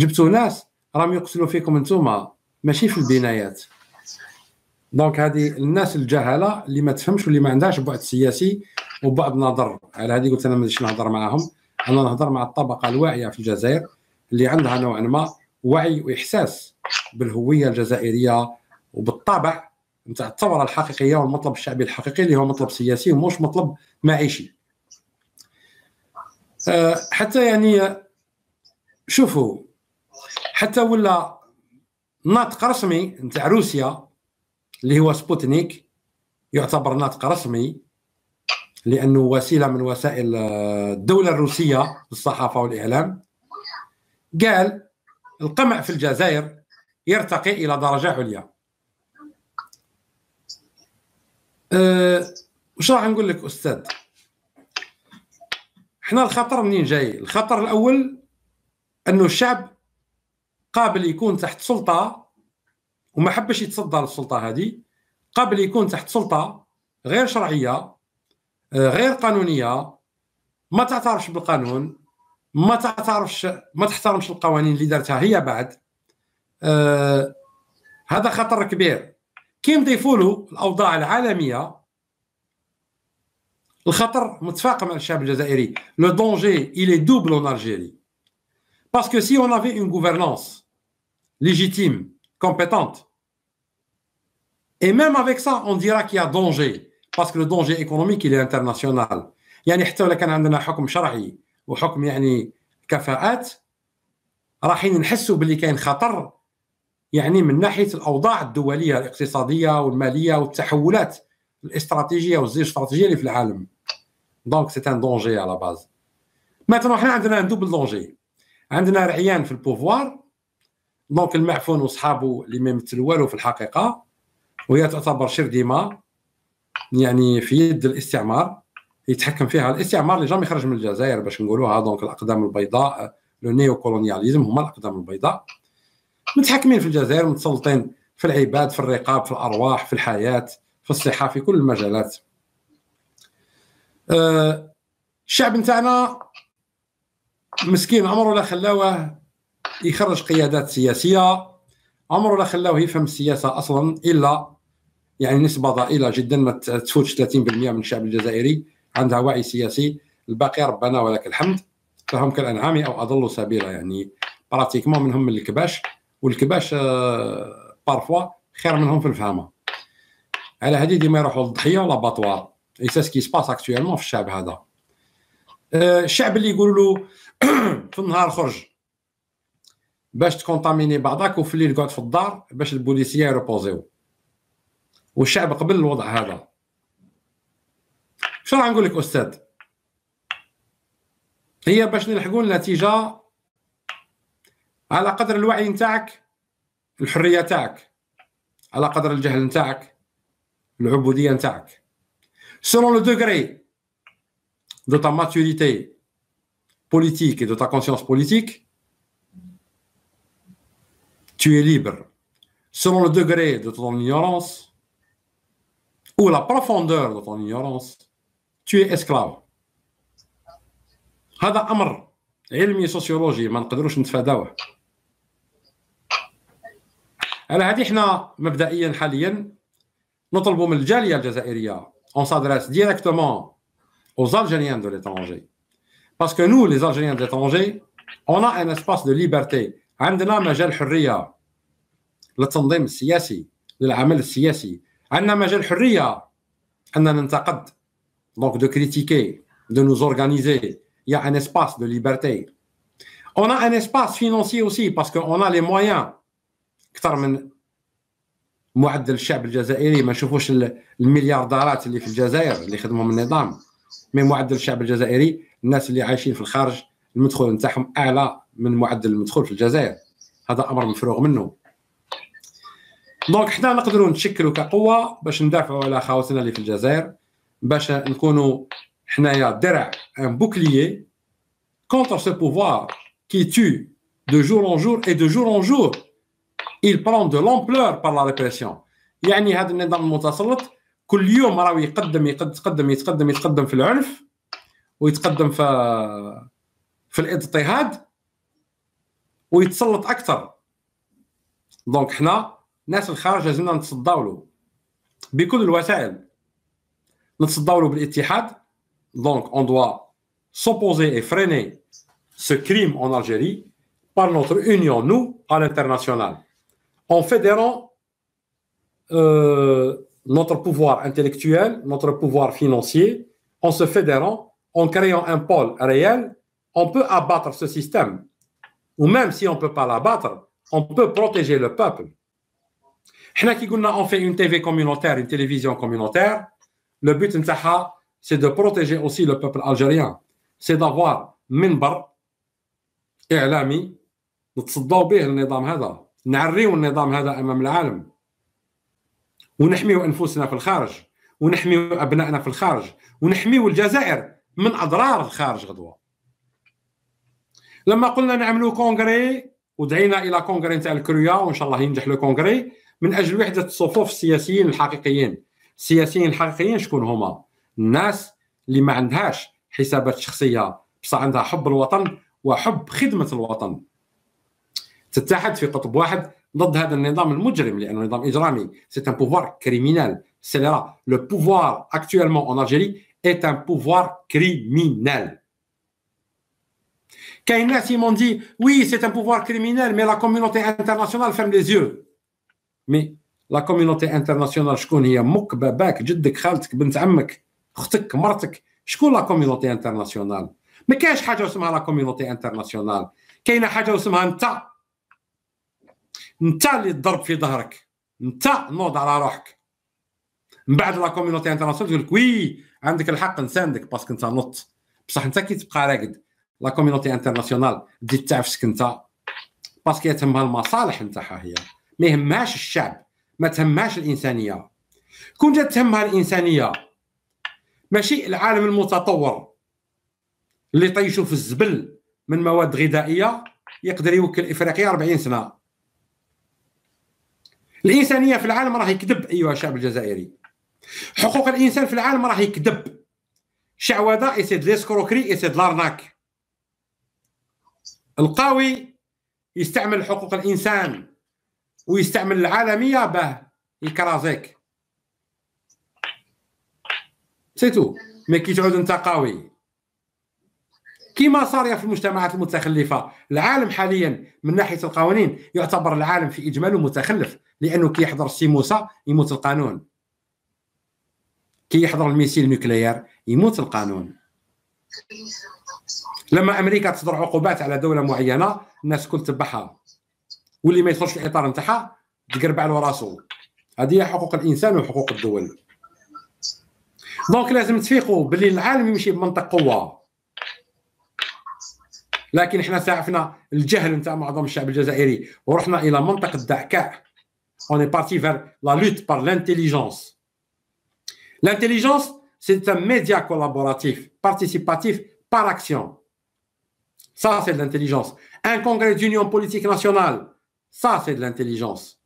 جبتوا ناس راهم يقتلوا فيكم انتوما ماشي في البنايات. دونك هذه الناس الجهلة اللي ما تفهمش واللي ما عندهاش بعد سياسي وبعد نظر. على هذه قلت أنا ما نهضر معاهم. أنا نهضر مع الطبقة الواعية في الجزائر اللي عندها نوعا ما وعي وإحساس بالهوية الجزائرية وبالطابع نتاع الثورة الحقيقية والمطلب الشعبي الحقيقي اللي هو مطلب سياسي ومش مطلب معيشي. أه حتى يعني شوفوا حتى ولا ناطق رسمي نتاع روسيا اللي هو سبوتنيك يعتبر ناطق رسمي لأنه وسيلة من وسائل الدولة الروسية للصحافة والإعلام. قال القمع في الجزائر يرتقي إلى درجة عليا. أه وش راح نقول لك أستاذ؟ إحنا الخطر منين جاي؟ الخطر الأول أنه الشعب قابل يكون تحت سلطة وما حبش يتصدى للسلطة هذه قابل يكون تحت سلطة غير شرعية آه، غير قانونية ما تعترفش بالقانون ما تعترفش ما تحترمش القوانين اللي دارتها هي بعد. آه هذا خطر كبير. كي نضيفوا له الأوضاع العالمية؟ الخطر متفاقم على الشعب الجزائري. لو دونجي il est double en parce que si on avait une gouvernance légitime compétente et même avec ça on dira qu'il y a danger parce que le danger économique il est international. يعني حتى ولا كان عندنا حكم شرعي وحكم يعني كفاءات راحين نحسوا باللي كاين خطر يعني من ناحيه الاوضاع الدوليه الاقتصاديه والماليه والتحولات الاستراتيجيه والجيوستراتيجيه اللي في العالم donc c'est un danger à la base مثلا حنا عندنا double danger عندنا رعيان في ال pouvoir donc المعفون وصحابه اللي ما يمثلوا والو في الحقيقة وهي تعتبر شرديمه يعني في يد الاستعمار يتحكم فيها الاستعمار اللي jamais خرج من الجزائر باش نقولوها donc الأقدام البيضاء لو نيو كولونياليزم هما الأقدام البيضاء. متحكمين في الجزائر متسلطين في العباد في الرقاب في الأرواح في الحياة في الصحة في كل المجالات. أه الشعب نتاعنا مسكين عمره لا خلاوه يخرج قيادات سياسية؟ عمره لا خلاوه يفهم السياسة أصلا إلا يعني نسبة ضئيلة جدا ما تفوتش 30% من الشعب الجزائري. عندها وعي سياسي. الباقي ربنا ولك الحمد. فهم كالأنعام أو أضلوا سبيلا. يعني pratiquement منهم من الكباش. والكباش parfois آه، خير منهم في الفهامة. على هذه ديما يروحوا للضحية ولا l'abattoir. et c'est ce qui se passe actuellement في الشعب هذا. الشعب اللي يقولوا له في النهار خرج. باش ت contaminer بعضك وفي الليل قعد في الدار باش ال policiers ي reposer و والشعب قبل الوضع هذا. شنو نقول لك أستاذ؟ هي باش نلحقوا النتيجة على قدر الوعي نتاعك الحرية تاعك. على قدر الجهل نتاعك العبودية نتاعك. Selon le degré de ta maturité politique et de ta conscience politique tu es libre selon le degré de ton ignorance ou la profondeur de ton ignorance tu es esclave هذا امر علمي سوسيولوجي ما نقدروش نتفاداوه على هذه احنا مبدئيا حاليا نطلب من الجاليه الجزائريه on s'adresse directement aux Algériens de l'étranger parce que nous les Algériens de l'étranger on a un espace de liberté عندنا مجال حريه للتنظيم السياسي للعمل السياسي عندنا مجال حريه اننا ننتقد donc de critiquer de nous organiser il y a un espace de liberté on a un espace financier aussi parce qu'on a les moyens أكثر من معدل الشعب الجزائري ما نشوفوش المليارديرات اللي في الجزائر اللي خدمهم النظام من معدل الشعب الجزائري. الناس اللي عايشين في الخارج المدخول نتاعهم أعلى من معدل المدخول في الجزائر. هذا أمر مفروغ منه. donc حنا نقدروا نتشكلوا كقوة باش ندافعوا على خاوتنا اللي في الجزائر باش نكونوا حنايا درع un bouclier contre ce pouvoir qui tout de jour en jour et de jour en jour il prend de l'ampleur par la répression. يعني هذا النظام المتسلط كل يوم راه يقدم يتقدم يتقدم يتقدم في العنف ويتقدم في في الاضطهاد ويتسلط أكثر. donc حنا الناس الخارج لازمنا نتصداو له بكل الوسائل. نتصداو له بالاتحاد. donc on doit s'opposer et freiner ce crime en Algérie par notre union, nous, à l'international, en fédérant euh, notre pouvoir intellectuel, notre pouvoir financier, en se fédérant, en créant un pôle réel, on peut abattre ce système. Ou même si on ne peut pas l'abattre, on peut protéger le peuple. On fait une TV communautaire, une télévision communautaire. Le but, c'est de protéger aussi le peuple algérien. C'est d'avoir منبر إعلامي نتصدوا به النظام هذا نعريو النظام هذا أمام العالم ونحميو أنفسنا في الخارج ونحميو أبنائنا في الخارج ونحميو الجزائر من أضرار الخارج غدوة. لما قلنا نعملوا كونغري ودعينا إلى كونغري نتاع الكرويا وإن شاء الله ينجح لو كونغري من أجل وحدة صفوف السياسيين الحقيقيين. السياسيين الحقيقيين شكون هما؟ الناس اللي ما عندهاش حسابات شخصية بصح عندها حب الوطن وحب خدمة الوطن. تتحد في قطب واحد ضد هذا النظام المجرم لأنه نظام إجرامي. c'est un pouvoir criminel c'est le pouvoir actuellement en Algérie est un pouvoir criminel. كاين ناس ils m'ont dit oui c'est un pouvoir criminel mais la communauté internationale ferme les yeux mais la communauté internationale شكون هي؟ مك باباك جدك خالتك بنت عمك أختك مرتك. شكون la communauté internationale ما كاينش حاجة اسمها la communauté internationale كاينة حاجة اسمها أنت. انت اللي تضرب في ظهرك. انت نوض على روحك. من بعد la communauté internationale تقول لك oui عندك الحق نساندك parce que انت نط. بصح انت كي تبقى راقد la communauté internationale تزيد تعفسك انت. parce que تهمها المصالح نتاعها هي. ما يهمهاش الشعب ما تهمهاش الإنسانية. كون جات تهمها الإنسانية ماشي العالم المتطور اللي طيشوا في الزبل من مواد غذائية يقدر يوكل إفريقيا 40 سنة. الإنسانية في العالم راه يكذب أيها الشعب الجزائري. حقوق الإنسان في العالم راه يكذب. شعوذة اي ليسكروكري اي لارناك. القوي يستعمل حقوق الإنسان ويستعمل العالمية باه يكرازيك. c'est tout mais كي تعود أنت قوي كما صار في المجتمعات المتخلفة. العالم حاليا من ناحية القوانين يعتبر العالم في إجماله متخلف لأنه كي يحضر السي موسى يموت القانون. كي يحضر ال missile nucléaire يموت القانون. لما أمريكا تصدر عقوبات على دولة معينة الناس الكل تبعها. واللي ما يدخلش الاطار نتاعها تقربع له راسو هذه هي حقوق الإنسان وحقوق الدول. دونك لازم تفيقوا باللي العالم يمشي بمنطق قوة. لكن إحنا سعفنا الجهل نتاع معظم الشعب الجزائري ورحنا إلى منطق الدعكاء vers la lutte par l'intelligence l'intelligence c'est un média collaboratif participatif par action Ça, c'est de l'intelligence. Un congrès d'union politique nationale, ça, c'est de l'intelligence.